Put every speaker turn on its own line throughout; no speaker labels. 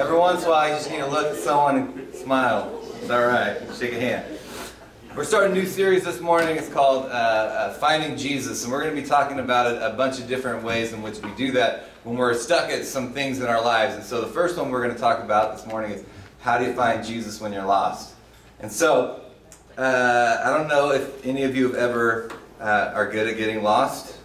Every once in a while, you just need to look at someone and smile. It's all right. Shake a hand. We're starting a new series this morning. It's called uh, uh, Finding Jesus, and we're going to be talking about a, a bunch of different ways in which we do that when we're stuck at some things in our lives. And so the first one we're going to talk about this morning is how do you find Jesus when you're lost? And so uh, I don't know if any of you have ever uh, are good at getting lost.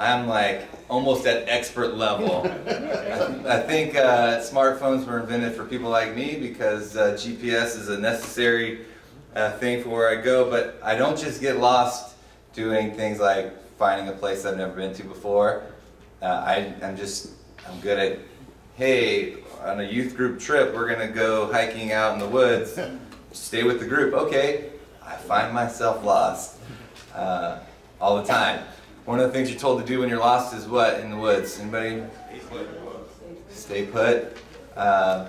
I'm like almost at expert level. I, think uh, smartphones were invented for people like me because uh, GPS is a necessary uh, thing for where I go, but I don't just get lost doing things like finding a place I've never been to before. Uh, I, I'm just, I'm good at, hey, on a youth group trip, we're to go hiking out in the woods. Stay with the group. Okay, I find myself lost uh, all the time. One of the things you're told to do when you're lost is what in the woods? Anybody? Stay put. Uh,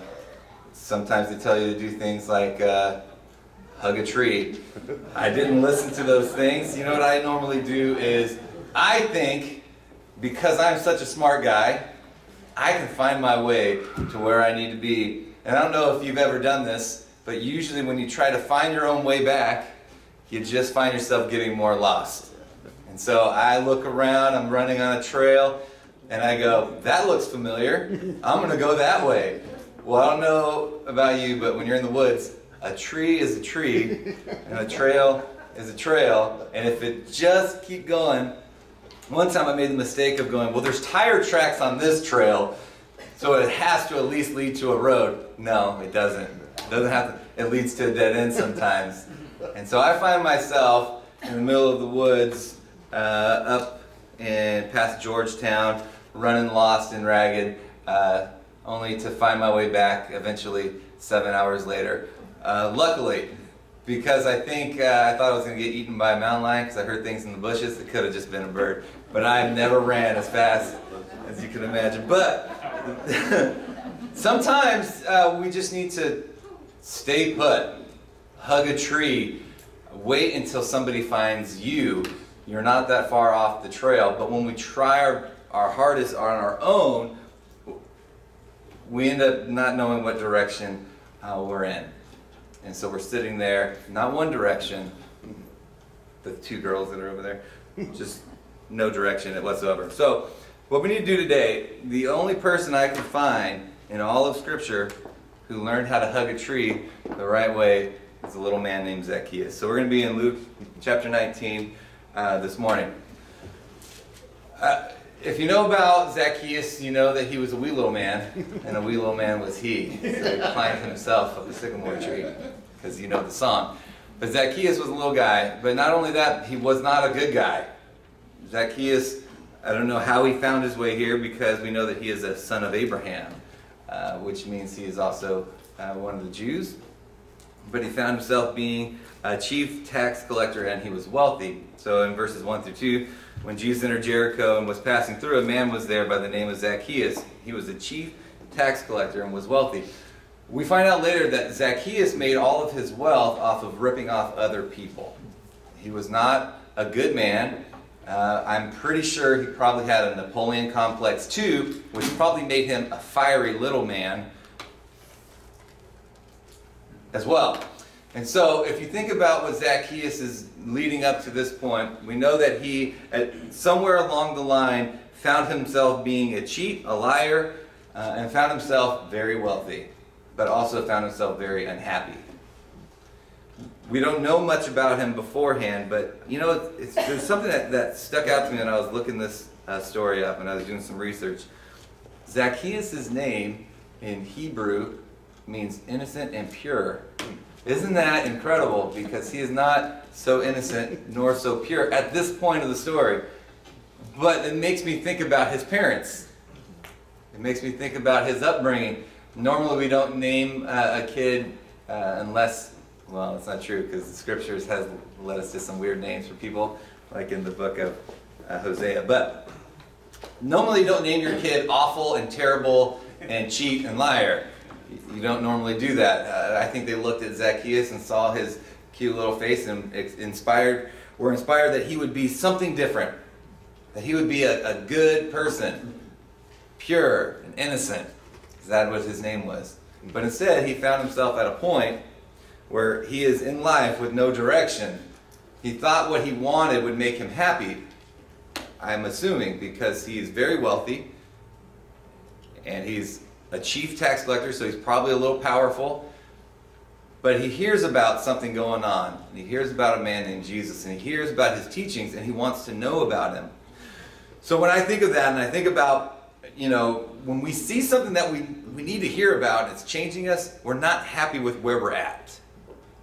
sometimes they tell you to do things like uh, hug a tree. I didn't listen to those things. You know what I normally do is I think because I'm such a smart guy, I can find my way to where I need to be. And I don't know if you've ever done this, but usually when you try to find your own way back, you just find yourself getting more lost. And so I look around, I'm running on a trail, and I go, that looks familiar. I'm going to go that way. Well, I don't know about you, but when you're in the woods, a tree is a tree, and a trail is a trail. And if it just keep going, one time I made the mistake of going, well, there's tire tracks on this trail, so it has to at least lead to a road. No, it doesn't. It doesn't have to. It leads to a dead end sometimes. And so I find myself in the middle of the woods uh, up in past Georgetown, running lost and ragged, uh, only to find my way back eventually seven hours later. Uh, luckily, because I think uh, I thought I was going to get eaten by a mountain lion because I heard things in the bushes. It could have just been a bird. But I never ran as fast as you can imagine. But sometimes uh, we just need to stay put, hug a tree, wait until somebody finds you you're not that far off the trail. But when we try our, our hardest on our own, we end up not knowing what direction uh, we're in. And so we're sitting there, not one direction, the two girls that are over there, just no direction whatsoever. So, what we need to do today, the only person I can find in all of Scripture who learned how to hug a tree the right way is a little man named Zacchaeus. So, we're going to be in Luke chapter 19 uh, this morning. Uh, if you know about Zacchaeus, you know that he was a wee little man, and a wee little man was he. So he climbed himself up the sycamore tree, because you know the song. But Zacchaeus was a little guy, but not only that, he was not a good guy. Zacchaeus, I don't know how he found his way here, because we know that he is a son of Abraham, uh, which means he is also uh, one of the Jews. But he found himself being a chief tax collector, and he was wealthy. So in verses 1 through 2, when Jesus entered Jericho and was passing through, a man was there by the name of Zacchaeus. He was a chief tax collector and was wealthy. We find out later that Zacchaeus made all of his wealth off of ripping off other people. He was not a good man. Uh, I'm pretty sure he probably had a Napoleon complex too, which probably made him a fiery little man as well. And so, if you think about what Zacchaeus is leading up to this point, we know that he, at, somewhere along the line, found himself being a cheat, a liar, uh, and found himself very wealthy, but also found himself very unhappy. We don't know much about him beforehand, but you know, it's, it's, there's something that, that stuck out to me when I was looking this uh, story up and I was doing some research. Zacchaeus' name in Hebrew means innocent and pure. Isn't that incredible? Because he is not so innocent nor so pure at this point of the story. But it makes me think about his parents. It makes me think about his upbringing. Normally, we don't name uh, a kid uh, unless, well, it's not true because the scriptures has led us to some weird names for people, like in the book of uh, Hosea. But normally, you don't name your kid awful and terrible and cheat and liar. You don't normally do that. Uh, I think they looked at Zacchaeus and saw his cute little face and inspired, were inspired that he would be something different, that he would be a, a good person, pure and innocent. That was his name was. But instead, he found himself at a point where he is in life with no direction. He thought what he wanted would make him happy. I'm assuming because he is very wealthy and he's a chief tax collector, so he's probably a little powerful. But he hears about something going on. And he hears about a man named Jesus, and he hears about his teachings, and he wants to know about him. So when I think of that, and I think about, you know, when we see something that we, we need to hear about, it's changing us, we're not happy with where we're at.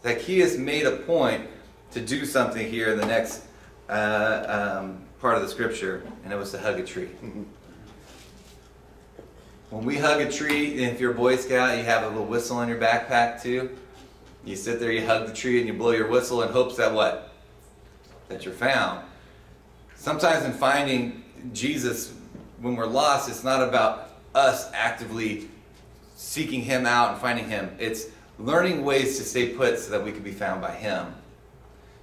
Zacchaeus made a point to do something here in the next uh, um, part of the scripture, and it was to hug a tree. When we hug a tree, if you're a Boy Scout, you have a little whistle in your backpack too. You sit there, you hug the tree, and you blow your whistle in hopes that what? That you're found. Sometimes in finding Jesus, when we're lost, it's not about us actively seeking Him out and finding Him. It's learning ways to stay put so that we can be found by Him.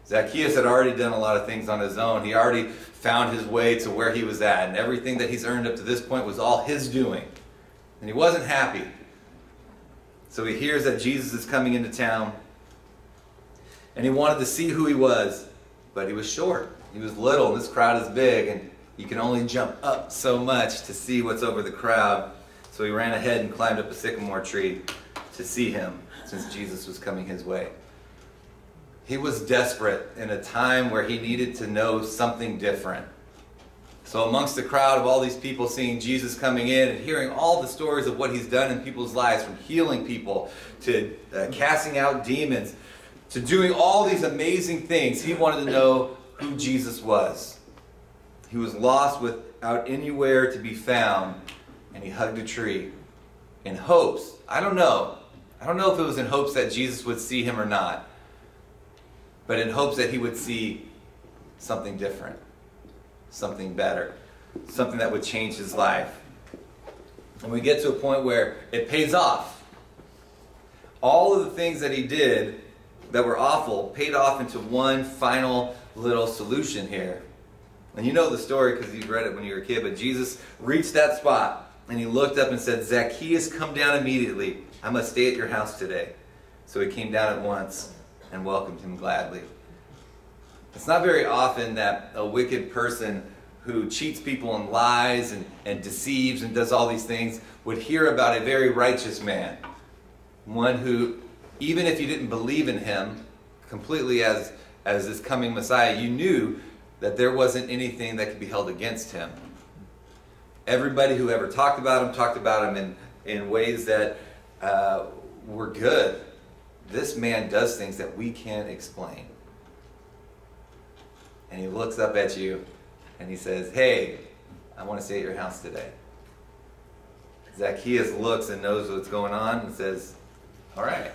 Zacchaeus had already done a lot of things on his own. He already found his way to where he was at, and everything that he's earned up to this point was all his doing. And he wasn't happy. So he hears that Jesus is coming into town, and he wanted to see who he was, but he was short. He was little, and this crowd is big, and you can only jump up so much to see what's over the crowd. So he ran ahead and climbed up a sycamore tree to see him, since Jesus was coming his way. He was desperate in a time where he needed to know something different. So, amongst the crowd of all these people seeing Jesus coming in and hearing all the stories of what he's done in people's lives, from healing people to uh, casting out demons to doing all these amazing things, he wanted to know who Jesus was. He was lost without anywhere to be found, and he hugged a tree in hopes. I don't know. I don't know if it was in hopes that Jesus would see him or not but in hopes that he would see something different, something better, something that would change his life. And we get to a point where it pays off. All of the things that he did that were awful paid off into one final little solution here. And you know the story because you've read it when you were a kid, but Jesus reached that spot and he looked up and said, Zacchaeus, come down immediately. I must stay at your house today. So he came down at once and welcomed him gladly. It's not very often that a wicked person who cheats people and lies and, and deceives and does all these things would hear about a very righteous man. One who, even if you didn't believe in him completely as, as this coming Messiah, you knew that there wasn't anything that could be held against him. Everybody who ever talked about him talked about him in, in ways that uh, were good this man does things that we can't explain. And he looks up at you and he says, Hey, I want to stay at your house today. Zacchaeus looks and knows what's going on and says, All right,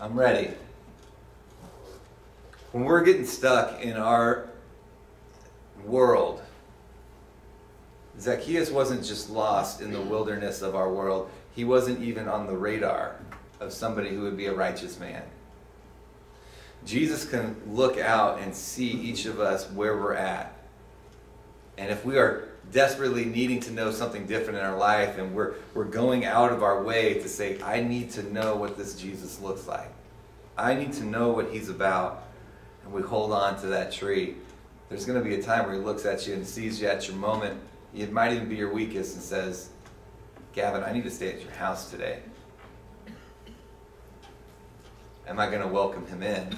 I'm ready. When we're getting stuck in our world, Zacchaeus wasn't just lost in the wilderness of our world, he wasn't even on the radar of somebody who would be a righteous man. Jesus can look out and see each of us where we're at. And if we are desperately needing to know something different in our life and we're, we're going out of our way to say, I need to know what this Jesus looks like, I need to know what he's about, and we hold on to that tree, there's going to be a time where he looks at you and sees you at your moment. It might even be your weakest and says, Ghavinn, I need to stay at your house today. Am I going to welcome him in?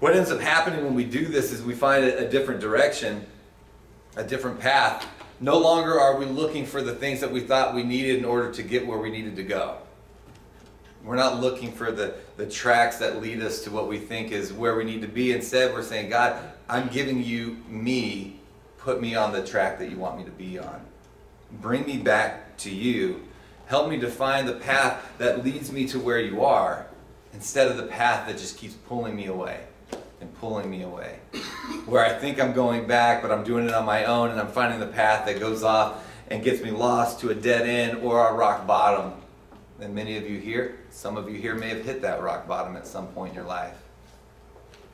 What ends up happening when we do this is we find a, different direction, a different path. No longer are we looking for the things that we thought we needed in order to get where we needed to go. We're not looking for the, the tracks that lead us to what we think is where we need to be. Instead, we're saying, God, I'm giving you me. Put me on the track that you want me to be on. Bring me back to you. Help me to find the path that leads me to where you are instead of the path that just keeps pulling me away pulling me away. Where I think I'm going back, but I'm doing it on my own and I'm finding the path that goes off and gets me lost to a dead end or a rock bottom. And many of you here, some of you here may have hit that rock bottom at some point in your life.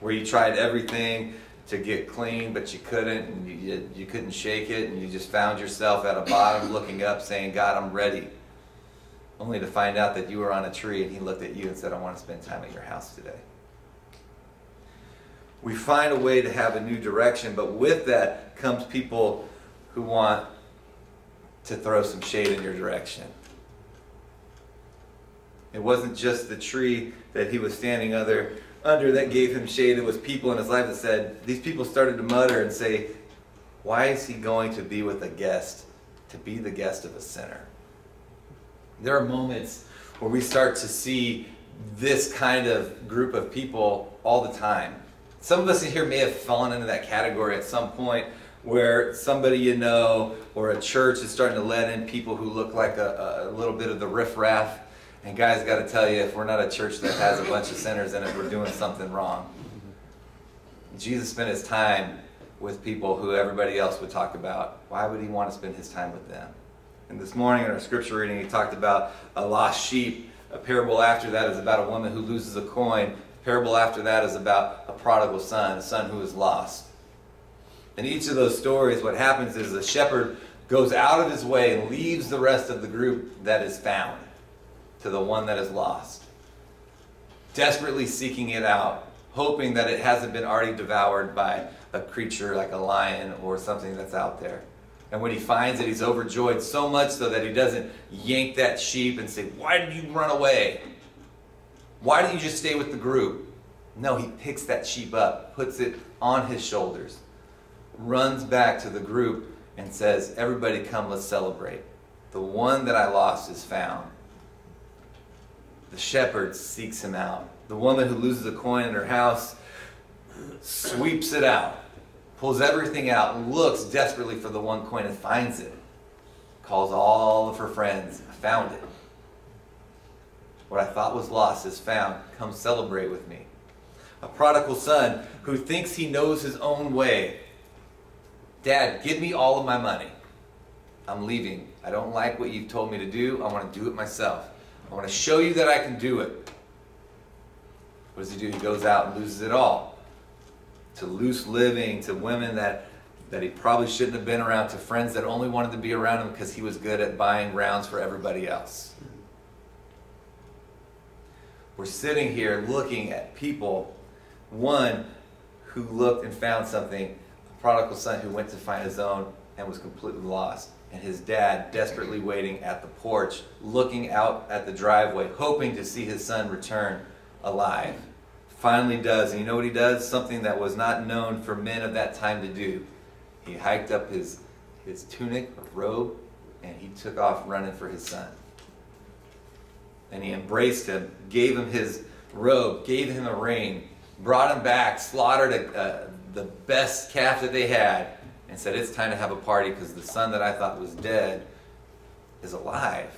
Where you tried everything to get clean, but you couldn't, and you, you, you couldn't shake it, and you just found yourself at a bottom looking up saying, God, I'm ready. Only to find out that you were on a tree and he looked at you and said, I want to spend time at your house today. We find a way to have a new direction, but with that comes people who want to throw some shade in your direction. It wasn't just the tree that he was standing under, under that gave him shade. It was people in his life that said, these people started to mutter and say, why is he going to be with a guest, to be the guest of a sinner? There are moments where we start to see this kind of group of people all the time. Some of us in here may have fallen into that category at some point where somebody you know or a church is starting to let in people who look like a, a little bit of the riffraff and guys, got to tell you, if we're not a church that has a bunch of sinners in it, we're doing something wrong. Jesus spent his time with people who everybody else would talk about. Why would he want to spend his time with them? And this morning in our scripture reading, he talked about a lost sheep. A parable after that is about a woman who loses a coin. Parable after that is about a prodigal son, a son who is lost. In each of those stories, what happens is the shepherd goes out of his way and leaves the rest of the group that is found to the one that is lost, desperately seeking it out, hoping that it hasn't been already devoured by a creature like a lion or something that's out there. And when he finds it, he's overjoyed so much so that he doesn't yank that sheep and say, Why did you run away? Why didn't you just stay with the group? No, he picks that sheep up, puts it on his shoulders, runs back to the group, and says, Everybody come, let's celebrate. The one that I lost is found. The shepherd seeks him out. The woman who loses a coin in her house sweeps it out, pulls everything out, looks desperately for the one coin and finds it. Calls all of her friends. Found it. What I thought was lost is found. Come celebrate with me. A prodigal son who thinks he knows his own way. Dad, give me all of my money. I'm leaving. I don't like what you've told me to do. I want to do it myself. I want to show you that I can do it. What does he do? He goes out and loses it all. To loose living, to women that, that he probably shouldn't have been around, to friends that only wanted to be around him because he was good at buying rounds for everybody else. We're sitting here looking at people, one who looked and found something, a prodigal son who went to find his own and was completely lost and his dad desperately waiting at the porch, looking out at the driveway, hoping to see his son return alive. Finally does, and you know what he does? Something that was not known for men of that time to do. He hiked up his, his tunic or robe, and he took off running for his son. And he embraced him, gave him his robe, gave him a ring, brought him back, slaughtered a, the best calf that they had, and said, It's time to have a party because the son that I thought was dead is alive.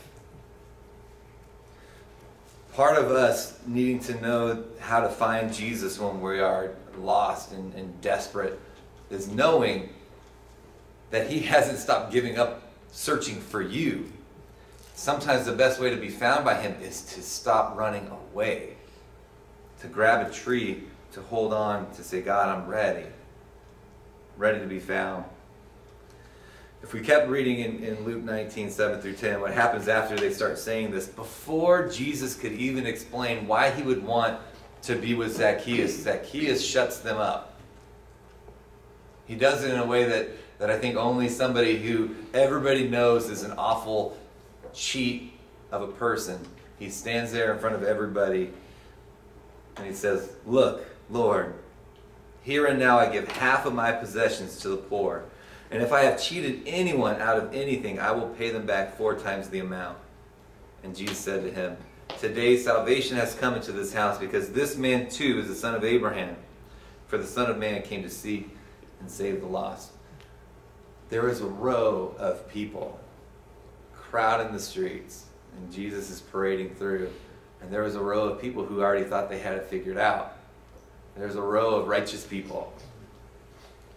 Part of us needing to know how to find Jesus when we are lost and, and desperate is knowing that He hasn't stopped giving up searching for you. Sometimes the best way to be found by Him is to stop running away, to grab a tree, to hold on, to say, God, I'm ready ready to be found. If we kept reading in, in Luke 19, 7 through 10, what happens after they start saying this, before Jesus could even explain why he would want to be with Zacchaeus, Zacchaeus shuts them up. He does it in a way that, that I think only somebody who everybody knows is an awful cheat of a person. He stands there in front of everybody and he says, Look, Lord, here and now I give half of my possessions to the poor. And if I have cheated anyone out of anything, I will pay them back four times the amount. And Jesus said to him, Today salvation has come into this house because this man too is the son of Abraham. For the Son of Man came to seek and save the lost. There is a row of people crowding the streets, and Jesus is parading through. And there was a row of people who already thought they had it figured out. There's a row of righteous people.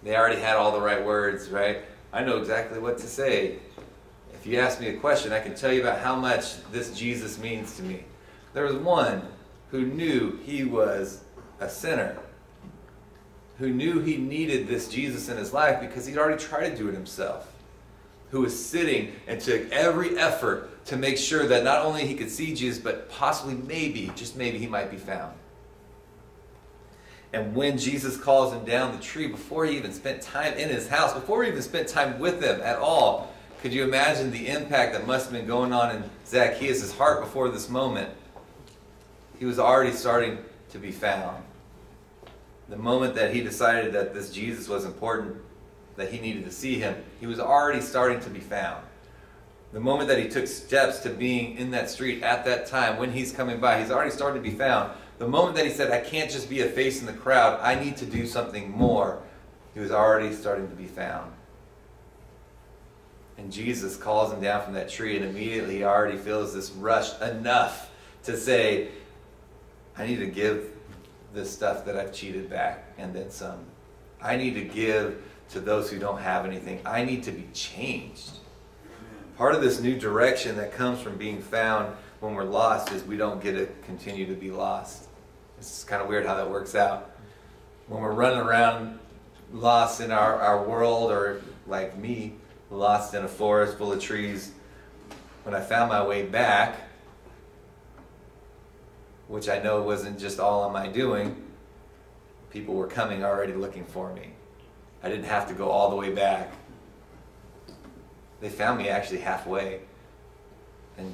They already had all the right words, right? I know exactly what to say. If you ask me a question, I can tell you about how much this Jesus means to me. There was one who knew he was a sinner, who knew he needed this Jesus in his life because he'd already tried to do it himself, who was sitting and took every effort to make sure that not only he could see Jesus, but possibly, maybe, just maybe, he might be found. And when Jesus calls him down the tree, before he even spent time in his house, before he even spent time with them at all, could you imagine the impact that must have been going on in Zacchaeus' heart before this moment? He was already starting to be found. The moment that he decided that this Jesus was important, that he needed to see him, he was already starting to be found. The moment that he took steps to being in that street at that time, when he's coming by, he's already starting to be found. The moment that he said, I can't just be a face in the crowd, I need to do something more, he was already starting to be found. And Jesus calls him down from that tree, and immediately he already feels this rush enough to say, I need to give this stuff that I've cheated back and then some. I need to give to those who don't have anything. I need to be changed. Part of this new direction that comes from being found when we're lost is we don't get to continue to be lost. It's kind of weird how that works out. When we're running around lost in our, our world, or like me, lost in a forest full of trees, when I found my way back, which I know wasn't just all on my doing, people were coming already looking for me. I didn't have to go all the way back. They found me actually halfway. And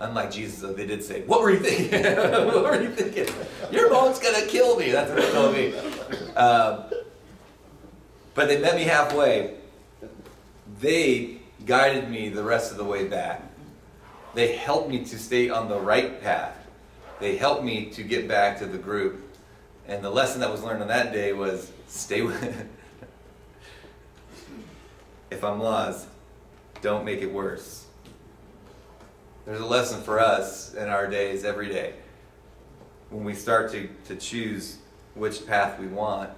Unlike Jesus, though, they did say, What were you thinking? what were you thinking? Your mom's going to kill me. That's what they told me. Um, but they met me halfway. They guided me the rest of the way back. They helped me to stay on the right path. They helped me to get back to the group. And the lesson that was learned on that day was stay with. if I'm lost, don't make it worse. There's a lesson for us in our days every day. When we start to, to choose which path we want,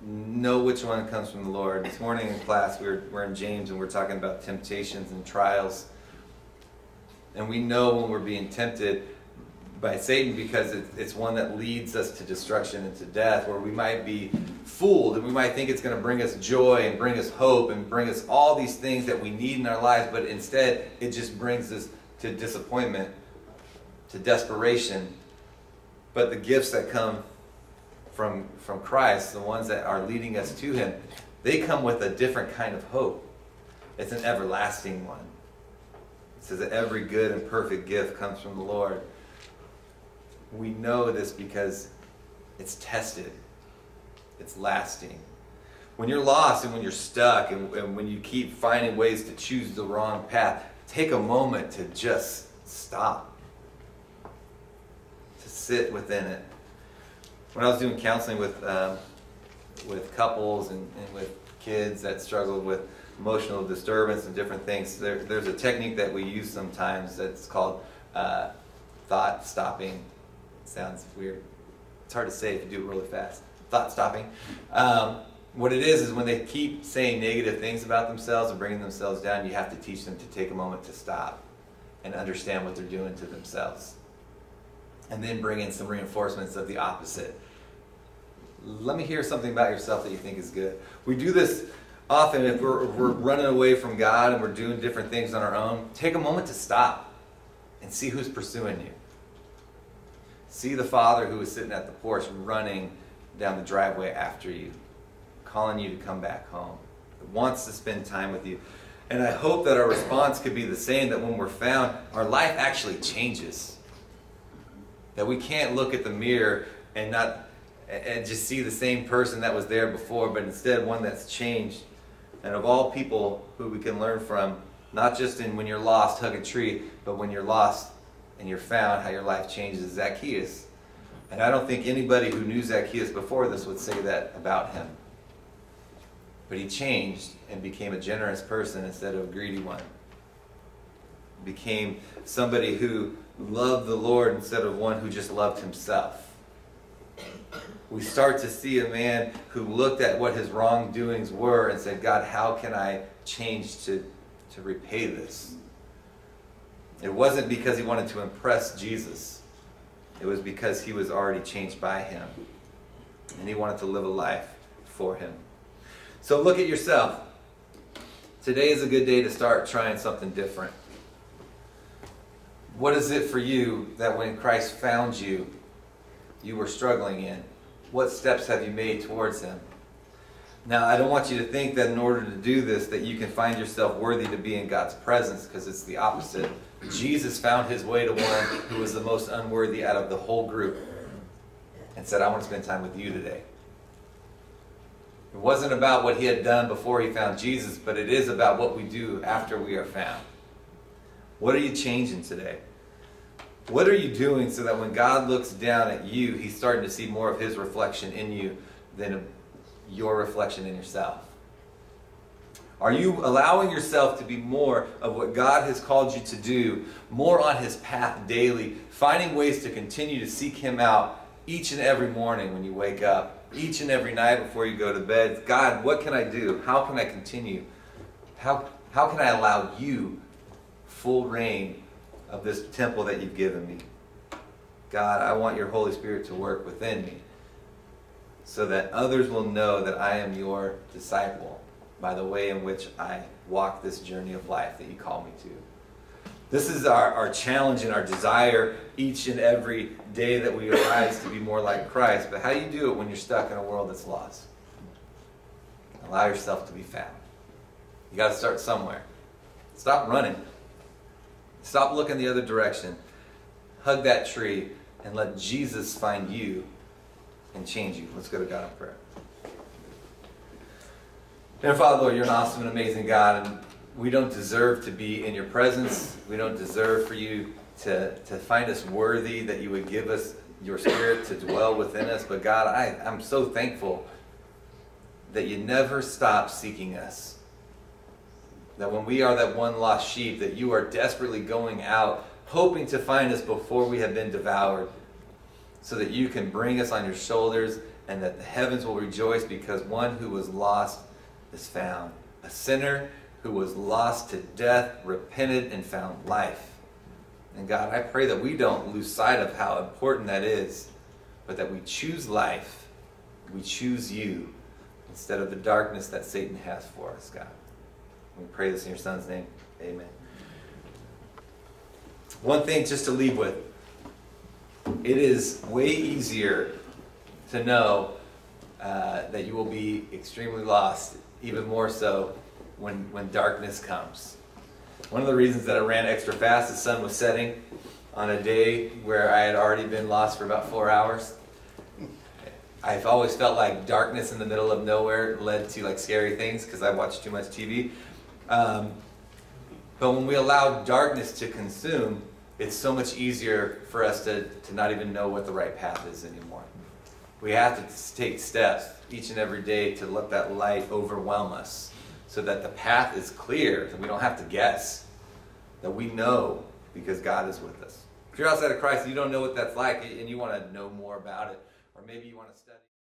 know which one comes from the Lord. This morning in class, we were, we're in James and we're talking about temptations and trials. And we know when we're being tempted by Satan because it, it's one that leads us to destruction and to death, where we might be fooled and we might think it's going to bring us joy and bring us hope and bring us all these things that we need in our lives, but instead it just brings us to disappointment, to desperation. But the gifts that come from, from Christ, the ones that are leading us to Him, they come with a different kind of hope. It's an everlasting one. It says that every good and perfect gift comes from the Lord. We know this because it's tested, it's lasting. When you're lost and when you're stuck and, and when you keep finding ways to choose the wrong path, take a moment to just stop, to sit within it. When I was doing counseling with, um, with couples and, and, with kids that struggled with emotional disturbance and different things, there, there's a technique that we use sometimes that's called uh, thought stopping. Sounds weird. It's hard to say if you do it really fast. Thought stopping. Um, what it is is when they keep saying negative things about themselves and bringing themselves down, you have to teach them to take a moment to stop and understand what they're doing to themselves. And then bring in some reinforcements of the opposite. Let me hear something about yourself that you think is good. We do this often if we're, if we're running away from God and we're doing different things on our own. Take a moment to stop and see who's pursuing you. See the father who is sitting at the porch running down the driveway after you calling you to come back home, wants to spend time with you. And I hope that our response could be the same that when we're found, our life actually changes. That we can't look at the mirror and not and just see the same person that was there before, but instead one that's changed. And of all people who we can learn from, not just in when you're lost, hug a tree, but when you're lost and you're found, how your life changes, Zacchaeus. And I don't think anybody who knew Zacchaeus before this would say that about him. But he changed and became a generous person instead of a greedy one. Became somebody who loved the Lord instead of one who just loved himself. We start to see a man who looked at what his wrongdoings were and said, God, how can I change to, to repay this? It wasn't because he wanted to impress Jesus. It was because he was already changed by him. And he wanted to live a life for him. So look at yourself. Today is a good day to start trying something different. What is it for you that when Christ found you, you were struggling in? What steps have you made towards Him? Now, I don't want you to think that in order to do this, that you can find yourself worthy to be in God's presence, because it's the opposite. Jesus found his way to one who was the most unworthy out of the whole group and said, I want to spend time with you today. It wasn't about what he had done before he found Jesus, but it is about what we do after we are found. What are you changing today? What are you doing so that when God looks down at you, he's starting to see more of his reflection in you than your reflection in yourself? Are you allowing yourself to be more of what God has called you to do, more on his path daily, finding ways to continue to seek him out each and every morning when you wake up, each and every night before you go to bed? God, what can I do? How can I continue? How, how can I allow you full reign of this temple that you've given me. God, I want your Holy Spirit to work within me so that others will know that I am your disciple by the way in which I walk this journey of life that you call me to. This is our, our challenge and our desire each and every day that we arise to be more like Christ. But how do you do it when you're stuck in a world that's lost? Allow yourself to be found. You got to start somewhere. Stop running. Stop looking the other direction. Hug that tree and let Jesus find you and change you. Let's go to God in prayer. Dear Father, Lord, you're an awesome and amazing God, and we don't deserve to be in your presence. We don't deserve for you to, to find us worthy, that you would give us your spirit to dwell within us. But God, I, I'm so thankful that you never stop seeking us. That when we are that one lost sheep, that you are desperately going out, hoping to find us before we have been devoured, so that you can bring us on your shoulders and that the heavens will rejoice because one who was lost is found. A sinner who was lost to death, repented, and found life. And God, I pray that we don't lose sight of how important that is, but that we choose life. We choose you instead of the darkness that Satan has for us, God. We pray this in your son's name. Amen. One thing just to leave with it is way easier to know uh, that you will be extremely lost, even more so when, when darkness comes. One of the reasons that I ran extra fast, the sun was setting on a day where I had already been lost for about four hours. I've always felt like darkness in the middle of nowhere led to like scary things because I watched too much TV. Um, but when we allow darkness to consume, it's so much easier for us to, to not even know what the right path is anymore. We have to take steps each and every day to let that light overwhelm us so that the path is clear, so we don't have to guess, that we know because God is with us. If you're outside of Christ and you don't know what that's like and you want to know more about it, or maybe you want to study.